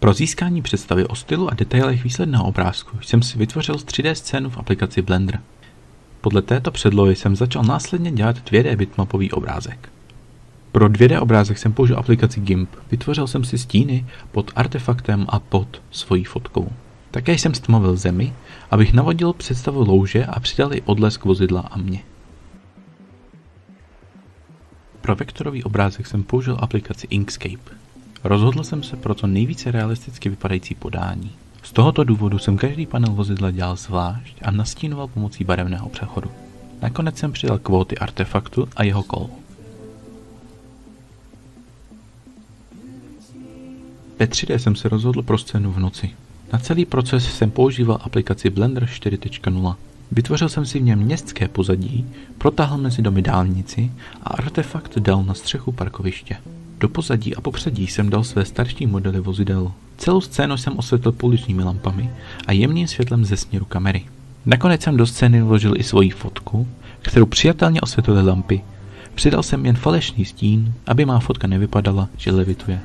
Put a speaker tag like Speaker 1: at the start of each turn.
Speaker 1: Pro získání představy o stylu a detailech výsledného obrázku jsem si vytvořil 3D scénu v aplikaci Blender. Podle této předlohy jsem začal následně dělat 2D bitmapový obrázek. Pro 2D obrázek jsem použil aplikaci GIMP. Vytvořil jsem si stíny pod artefaktem a pod svojí fotkou. Také jsem stmavil zemi, abych navodil představu louže a přidal i odlesk vozidla a mě. Pro vektorový obrázek jsem použil aplikaci Inkscape. Rozhodl jsem se pro to nejvíce realisticky vypadající podání. Z tohoto důvodu jsem každý panel vozidla dělal zvlášť a nastínoval pomocí barevného přechodu. Nakonec jsem přidal kvóty artefaktu a jeho kol. Ve 3D jsem se rozhodl pro scénu v noci. Na celý proces jsem používal aplikaci Blender 4.0. Vytvořil jsem si v něm městské pozadí, protáhl mezi domy dálnici a artefakt dal na střechu parkoviště. Do pozadí a popředí jsem dal své starší modely vozidel. Celou scénu jsem osvětlil pouličními lampami a jemným světlem ze směru kamery. Nakonec jsem do scény vložil i svoji fotku, kterou přijatelně osvětlily lampy. Přidal jsem jen falešný stín, aby má fotka nevypadala, že levituje.